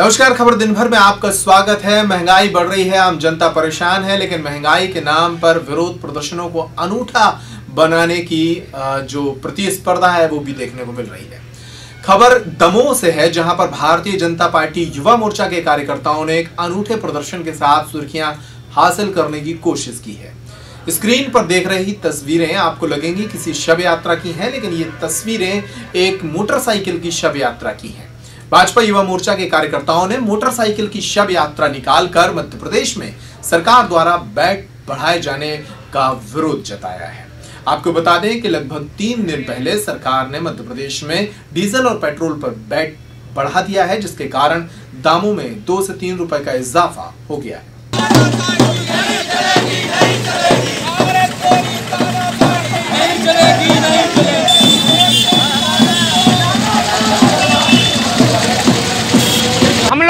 नमस्कार, खबर दिन भर में आपका स्वागत है। महँगाई बढ़ रही है, आम जनता परेशान है, लेकिन महँगाई के नाम पर विरोध प्रदर्शनों को अनूठा बनाने की जो प्रतिस्पर्धा है, वो भी देखने को मिल रही है। खबर दमोह से है, जहाँ पर भारतीय जनता पार्टी युवा मोर्चा के कार्यकर्ताओं ने एक अनूठे प्रदर्शन के साथ सुर्खियाँ हासिल करने की कोशिश की है। स्क्रीन पर देख रही तस्वीरें आपको लगेंगी, किसी शव यात्रा की हैं, लेकिन ये तस्वीरें एक मोटरसाइकिल की शव यात्रा की हैं। भाजपा युवा मोर्चा के कार्यकर्ताओं ने मोटरसाइकिल की शव यात्रा निकालकर मध्य प्रदेश में सरकार द्वारा बैट बढ़ाए जाने का विरोध जताया है। आपको बता दें कि लगभग तीन दिन पहले सरकार ने मध्य प्रदेश में डीजल और पेट्रोल पर बैट बढ़ा दिया है, जिसके कारण दामों में दो से तीन रुपए का इजाफा हो गया है।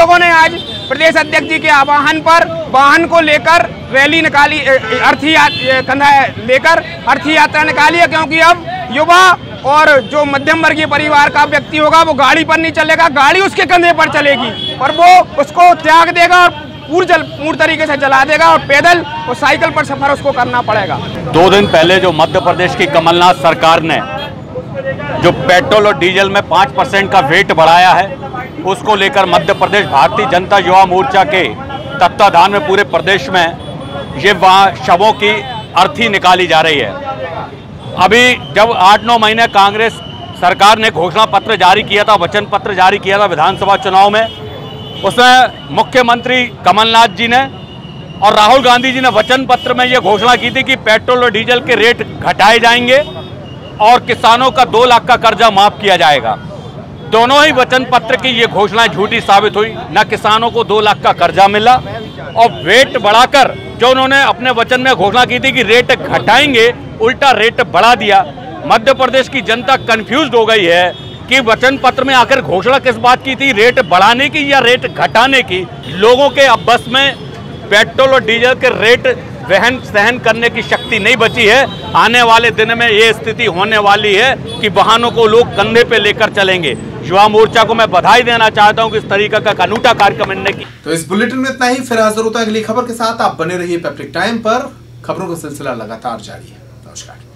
लोगों ने आज प्रदेश अध्यक्ष जी के आह्वान पर वाहन को लेकर रैली निकाली अर्थी कंधा लेकर अर्थी यात्रा निकाली है, क्योंकि अब युवा और जो मध्यम वर्गीय परिवार का व्यक्ति होगा, वो गाड़ी पर नहीं चलेगा, गाड़ी उसके कंधे पर चलेगी और वो उसको त्याग देगा और पूर्ण जल, पूर्ण तरीके से जला देगा और पैदल और साइकिल पर सफ़र उसको करना पड़ेगा। दो दिन पहले जो मध्य प्रदेश की कमलनाथ सरकार ने जो पेट्रोल और डीजल में पाँच परसेंट का वेट बढ़ाया है उसको लेकर मध्य प्रदेश भारतीय जनता युवा मोर्चा के तत्वाधान में पूरे प्रदेश में ये वहाँ शवों की अर्थी निकाली जा रही है। अभी जब आठ नौ महीने कांग्रेस सरकार ने घोषणा पत्र जारी किया था, वचन पत्र जारी किया था विधानसभा चुनाव में, उसमें मुख्यमंत्री कमलनाथ जी ने और राहुल गांधी जी ने वचन पत्र में ये घोषणा की थी कि पेट्रोल और डीजल के रेट घटाए जाएँगे और किसानों का दो लाख का कर्जा माफ़ किया जाएगा। दोनों ही वचन पत्र की ये घोषणाएँ झूठी साबित हुई। न किसानों को दो लाख का कर्जा मिला और रेट बढ़ाकर जो उन्होंने अपने वचन में घोषणा की थी कि रेट घटाएँगे, उल्टा रेट बढ़ा दिया। मध्य प्रदेश की जनता कंफ्यूज हो गई है कि वचन पत्र में आकर घोषणा किस बात की थी? रेट बढ़ाने की या रेट घटाने की? लोगों के अब बस में पेट्रोल और डीजल के रेट वहन सहन करने की शक्ति नहीं बची है। आने वाले दिन में ये स्थिति होने वाली है कि वाहनों को लोग कंधे पे लेकर चलेंगे। युवा मोर्चा को मैं बधाई देना चाहता हूँ कि इस तरीके का कानूटा कार्यक्रम इनने की। तो इस बुलेटिन में इतना ही। फिर हाजिर होता है अगली खबर के साथ। आप बने रहिए पेप्रिक टाइम पर। खबरों का सिलसिला लगातार जारी है। नमस्कार।